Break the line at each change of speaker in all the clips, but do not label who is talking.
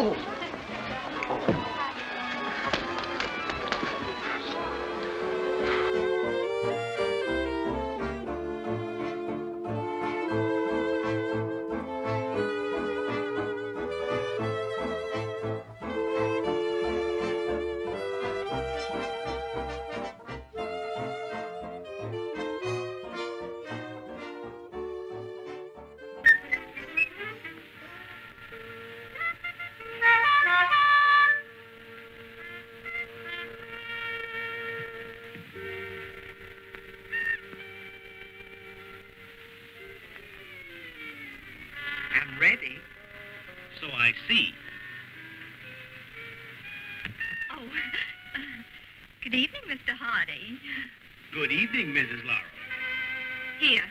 Thiago. I'm ready.
So I see.
Oh, good evening, Mr. Hardy.
Good evening, Mrs. Laurel.
Here.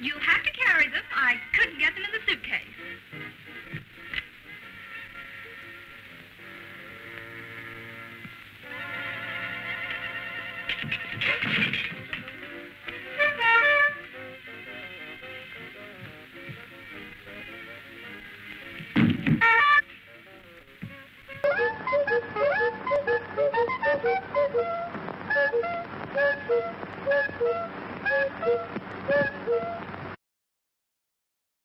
You'll have to carry them. I couldn't get them in the suitcase.
Thank you.